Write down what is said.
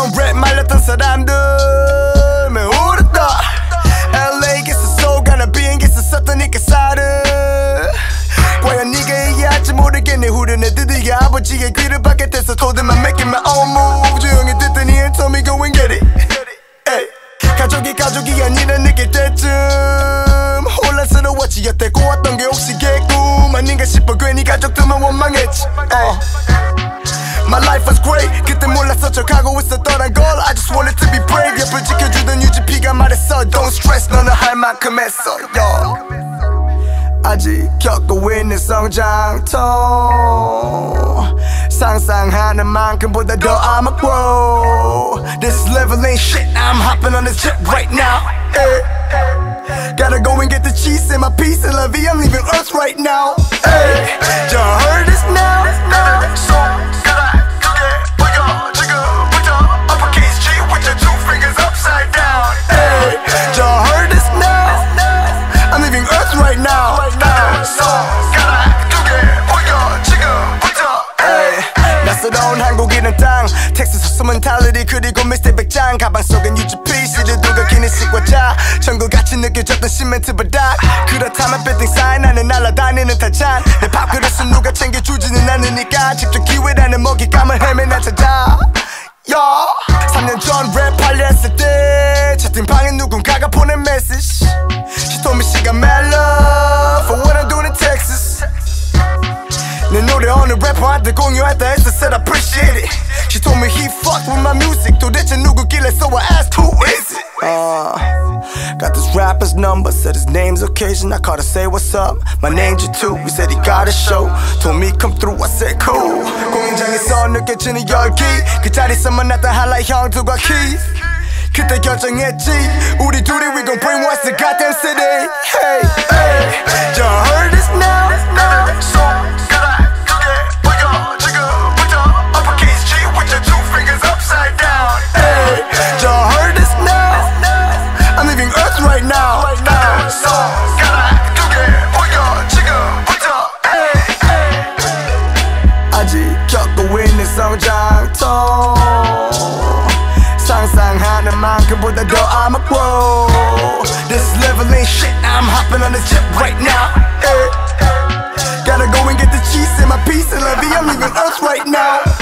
3년 전랩 말렸던 사람들 매 울었다. LA 겠어 쏘가나 비행기에서 썼더니까 살을. 과연 네가 얘기할지 모르겠네. 후련해 드디어 아버지의 귀를 받게 돼서 told him I'm making my own move. 조용히 듣더니 he told me go and get it. 가족이 가족이 아니라 느낄 때쯤 혼란스러워지 여태 꼬았던 게 혹시 개꿈 아닌가 싶어 괜히 가족들만 원망했지. Ay. 유지피가 말했어 Don't stress 너는 할 만큼 했어 yo. 아직 겪고 있는 성장통 상상하는 만큼보다 더 I'ma grow This level ain't shit I'm hopping on this jet right now eh. Gotta go and get the cheese in my piece of la vie I'm leaving earth right now eh. 땅 텍사스 소멘탈리티 그리고 미스터 백장 가방 속엔 유지피 시를 두가 기니식과 자. 천국같이 느껴졌던 시멘트 바닥. 그렇다면 빌딩 사인 나는 날아다니는 타잔. 내 밥그릇은 누가 챙겨주지는 않으니까 직접 기회라는 먹잇감을 헤매나 찾아. 야 3년 전랩 팔렸을 때 채팅방에 누군가가 보낸 메시지 She told me she got mad love for what I'm doing in Texas. 내 노래 어느 래퍼한테 공유했다 했어. Said I appreciate it he fucked with my music 도대체 누구길래 so I asked who is it uh, Got this rapper's number said his name's occasion I called to say what's up My name's you too He said he got a show Told me come through I said cool 공연장에서 느껴지는 열기 그 자리에서만 나타날 형들과 Keith 그때 결정했지 우리 둘이 we gon' brainwash the goddamn city Hey, hey Y'all I'm hopping on this jet right now. Eh. Gotta go and get the cheese in my piece la vie I'm leaving earth right now